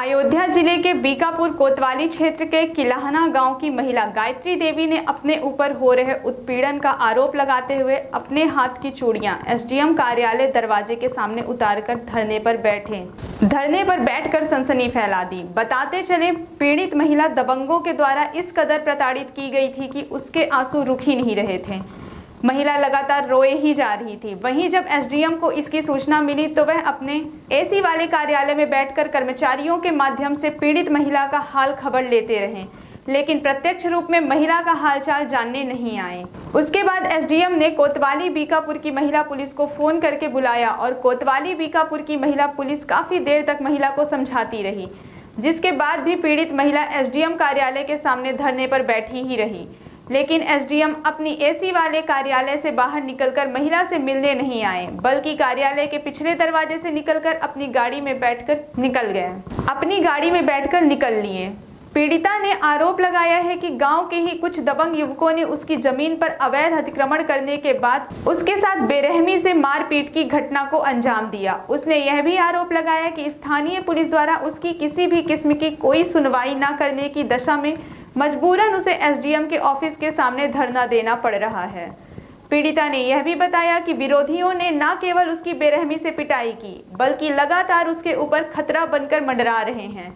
अयोध्या ज़िले के बीकापुर कोतवाली क्षेत्र के किलाहना गाँव की महिला गायत्री देवी ने अपने ऊपर हो रहे उत्पीड़न का आरोप लगाते हुए अपने हाथ की चूड़ियाँ एसडीएम कार्यालय दरवाजे के सामने उतारकर धरने पर बैठे। धरने पर बैठकर सनसनी फैला दी। बताते चले, पीड़ित महिला दबंगों के द्वारा इस कदर प्रताड़ित की गई थी कि उसके आँसू रुक ही नहीं रहे थे। महिला लगातार रोए ही जा रही थी। वहीं जब एसडीएम को इसकी सूचना मिली तो वह अपने एसी वाले कार्यालय में बैठकर कर्मचारियों के माध्यम से पीड़ित महिला का हाल खबर लेते रहे। लेकिन प्रत्यक्ष रूप में महिला का हालचाल जानने नहीं आए। उसके बाद एसडीएम ने कोतवाली बीकापुर की महिला पुलिस को फ़ोन करके बुलाया और कोतवाली बीकापुर की महिला पुलिस काफ़ी देर तक महिला को समझाती रही, जिसके बाद भी पीड़ित महिला एसडीएम कार्यालय के सामने धरने पर बैठी ही रही। लेकिन एसडीएम अपनी एसी वाले कार्यालय से बाहर निकलकर महिला से मिलने नहीं आए, बल्कि कार्यालय के पिछले दरवाजे से निकलकर अपनी गाड़ी में बैठकर निकल गए। अपनी गाड़ी में बैठकर निकल लिए। पीड़िता ने आरोप लगाया है कि गाँव के ही कुछ दबंग युवकों ने उसकी ज़मीन पर अवैध अतिक्रमण करने के बाद उसके साथ बेरहमी से मारपीट की घटना को अंजाम दिया। उसने यह भी आरोप लगाया कि स्थानीय पुलिस द्वारा उसकी किसी भी किस्म की कोई सुनवाई न करने की दशा में मजबूरन उसे एसडीएम के ऑफ़िस के सामने धरना देना पड़ रहा है। पीड़िता ने यह भी बताया कि विरोधियों ने न केवल उसकी बेरहमी से पिटाई की, बल्कि लगातार उसके ऊपर खतरा बनकर मंडरा रहे हैं।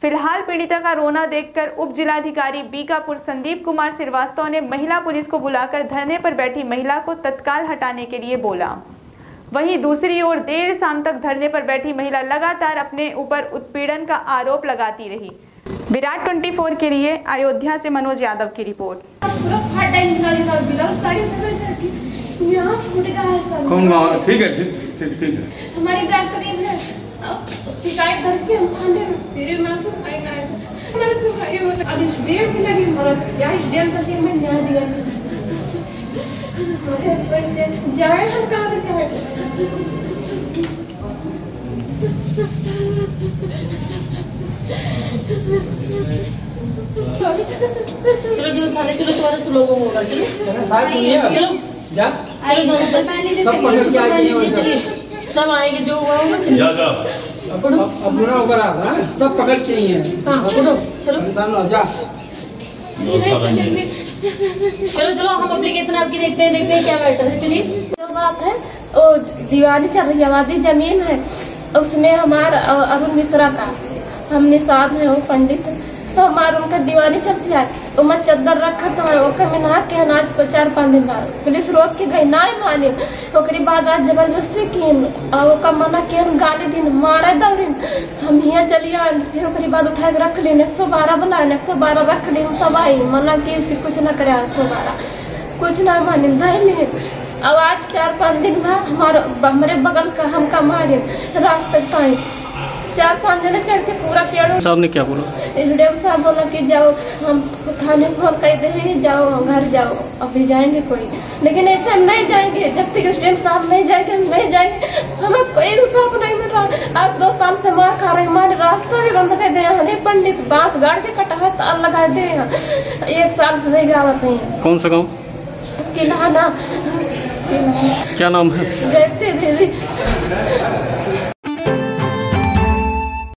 फ़िलहाल पीड़िता का रोना देखकर उप जिलाधिकारी बीकापुर संदीप कुमार श्रीवास्तव ने महिला पुलिस को बुलाकर धरने पर बैठी महिला को तत्काल हटाने के लिए बोला। वहीं दूसरी ओर देर शाम तक धरने पर बैठी महिला लगातार अपने ऊपर उत्पीड़न का आरोप लगाती रही। विराट 24 के लिए अयोध्या से मनोज यादव की रिपोर्ट। कौन गाँव? ठीक है ठीक ठीक ठीक है। हमारे ग्राम करीब है। शिकायत दर्ज की हम थाने में फिर मैं तो खाई मैंने तो खाई हो अब इस डेम की लगी इस डेम तक मैं न्याय दिया। हमारे पैसे। जाए हम कहाँ जाए? चलो जो थाने चलो तुम्हारा स्लोगन होगा चलो। चलो जा। चलो सब पकड़ के आएँगे सब आएँगे जो हुआ होगा चलिए। जा जा। अब अब- अब बुरा ऊपर आ रहा सब पकड़ के ही है। हाँ उठो चलो। इंसान जा। चलो चलो हम एप्लीकेशन आपकी देखते हैं देखते हैं क्या मैटर है। चलिए। जो बात है वो दीवानी चल रही है ज़मीन है। उसमें हमारा अरुण मिश्रा का। हम निषाद में वो पंडित तो हमारा उनका दीवानी चलती वो मैं चद्दर रखा था ओकर में नहा के अनाज पर चार पाँच दिन बाद पुलिस रोक के गई, ना माने। ओकरी बाद आज ज़बरदस्ती किन ओकर मना किन गाली दिन, मारे दौड़िन हम यहाँ चली आए फिर ओकरी बाद उठा के रख लीन, एक सौ बारह बुलाए एक सौ बारह रख लीन सब आई। मना की इसकी कुछ न करे बारह। कुछ ना माने, दही अब आज चार पाँच दिन बाद हमारे हमारे बगल का हमका मारे रास्ते ताई चार पाँच जने चढ़ के पूरा पेड़ साहब ने क्या बोला? डीएम साहब बोला कि जाओ हम थाने फ़ोन कर दे हैं जाओ घर जाओ अभी जाएँगे कोई। लेकिन ऐसे हम नहीं जाएँगे जब तक डीएम साहब नहीं जाएँगे हम नहीं जाएँगे। हमें कोई इंसाफ नहीं मिल रहा। आज दो साल से मार खा रहे हमारे रास्ता भी बंद कर दे हैं। पंडित बाँस गाड़ के कटा है तार लगा दे एक साल से नहीं गावत हैं। कौन सा गाँव? किलाना क्या नाम है? जैसे देवी।